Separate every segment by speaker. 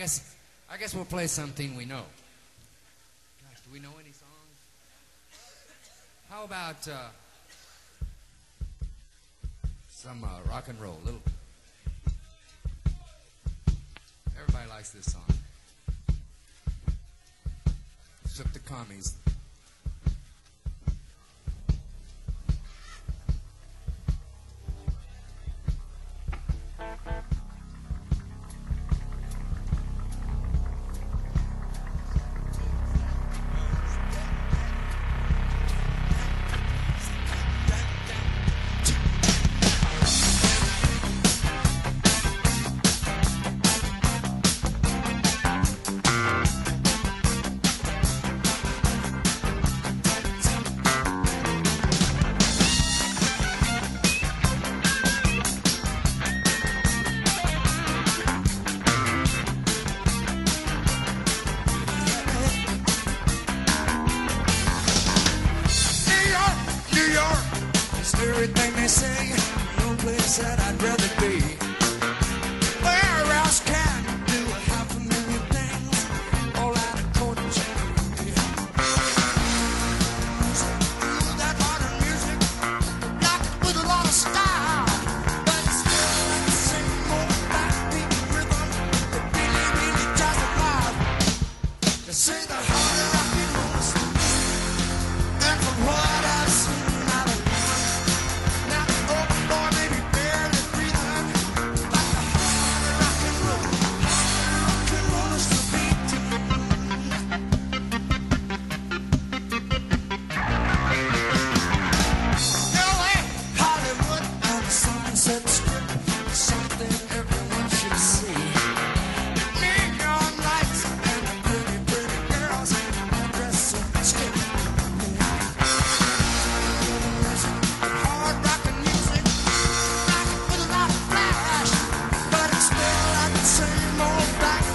Speaker 1: guess, I guess we'll play something we know. Gosh, do we know any songs? How about uh, some uh, rock and roll? Little. Everybody likes this song, except the commies.
Speaker 2: said I'd rather be. almost back.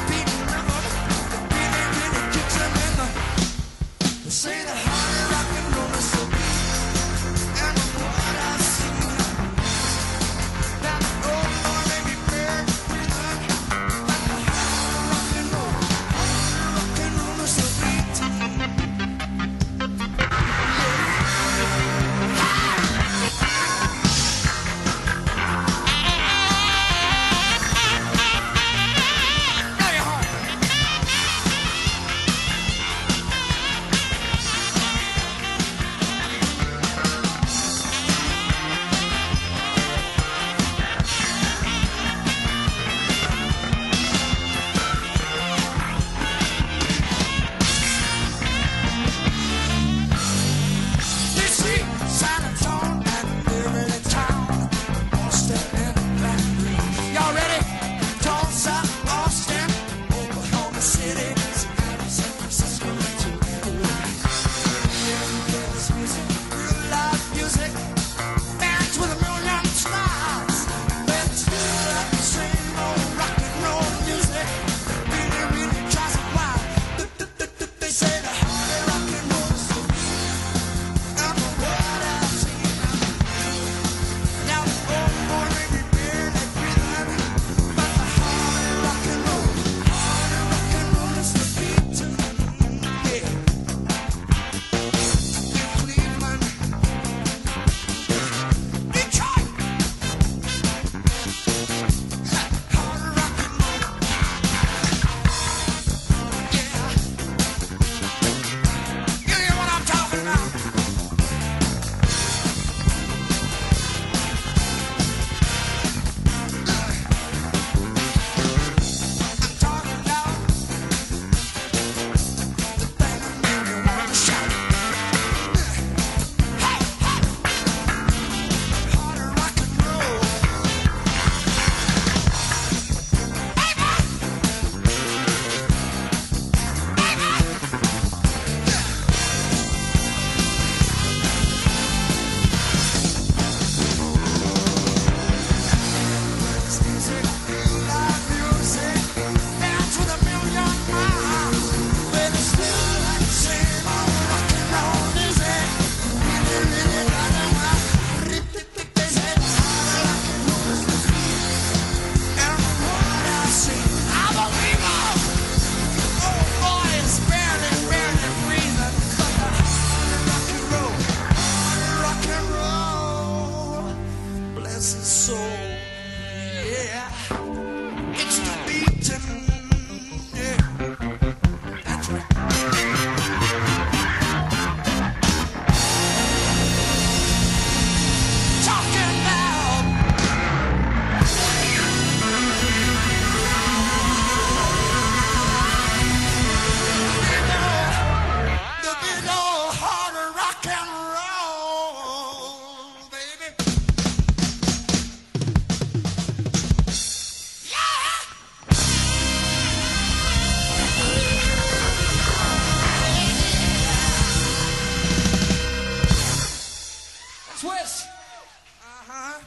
Speaker 2: twist. Uh huh.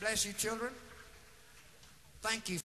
Speaker 2: Bless you, children. Thank you.